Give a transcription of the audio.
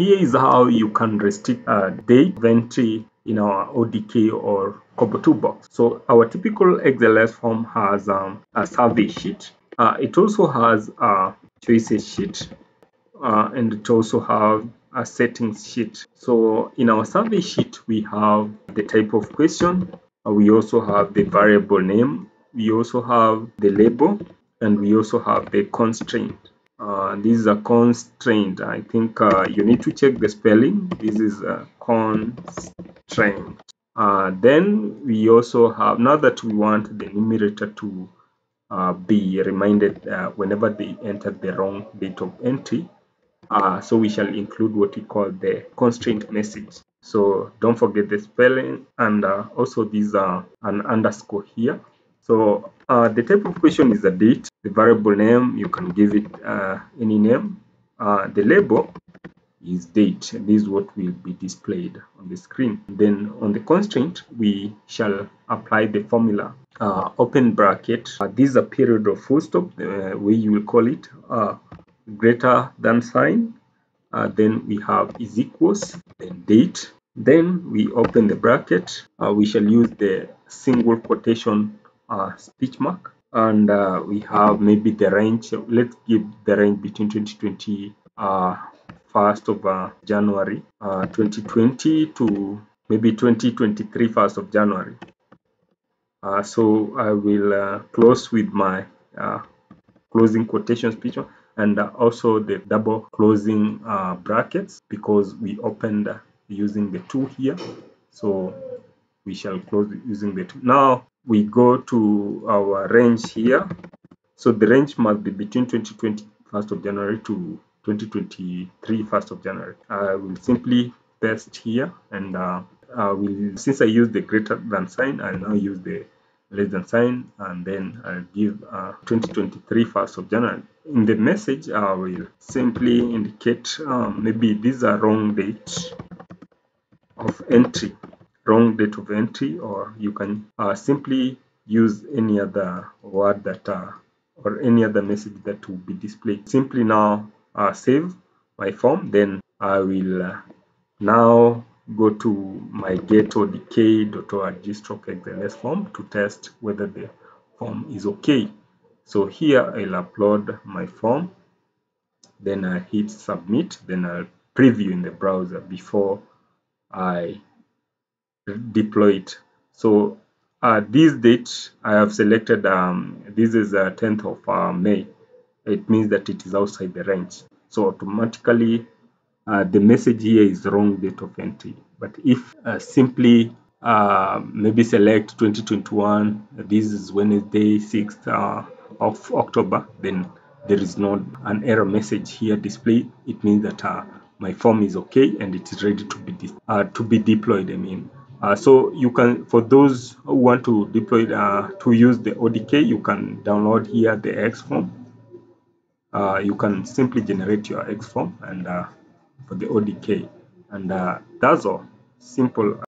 here is how you can restrict a date entry in our ODK or KoboToolbox. So our typical XLS form has um, a survey sheet. Uh, it also has a choices sheet uh, and it also have a settings sheet. So in our survey sheet, we have the type of question. Uh, we also have the variable name. We also have the label and we also have the constraint. Uh, this is a constraint. I think uh, you need to check the spelling. This is a constraint. Uh, then we also have, now that we want the numerator to uh, be reminded uh, whenever they enter the wrong date of entry, so we shall include what we call the constraint message. So don't forget the spelling and also these are an underscore here. So the type of question is the date the variable name you can give it uh, any name. Uh, the label is date and this is what will be displayed on the screen. Then on the constraint we shall apply the formula uh, open bracket. Uh, this is a period of full stop uh, we you will call it uh, greater than sign. Then we have is equals then date. Then we open the bracket. We shall use the single quotation speech mark and uh, we have maybe the range let's give the range between 2020 uh, first of uh, January uh, 2020 to maybe 2023 first of January. Uh, so I will uh, close with my closing quotation speech and also the double closing brackets because we opened using the two here. So we shall close using the two. Now we go to our range here. So the range must be between 2020 1st of January to 2023 1st of January. I will simply paste here and uh, I will since I use the greater than sign I'll now use the less than sign and then I'll give uh, 2023 1st of January. In the message I will simply indicate um, maybe these are wrong dates of entry wrong date of entry or you can uh, simply use any other word that uh, or any other message that will be displayed. Simply now uh, save my form then I will uh, now go to my get odk.org stroke xls form to test whether the form is okay. So here I'll upload my form then I hit submit then I'll preview in the browser before I deploy it so at this date I have selected um, this is the 10th of uh, May. It means that it is outside the range. So automatically uh, the message here is wrong date of entry. But if uh, simply uh, maybe select 2021 this is Wednesday 6th uh, of October then there is not an error message here displayed. It means that my form is okay and it is ready to be to be deployed I mean uh, so you can, for those who want to deploy, uh, to use the ODK, you can download here the X form. Uh, you can simply generate your X form and uh, for the ODK, and uh, that's all. Simple.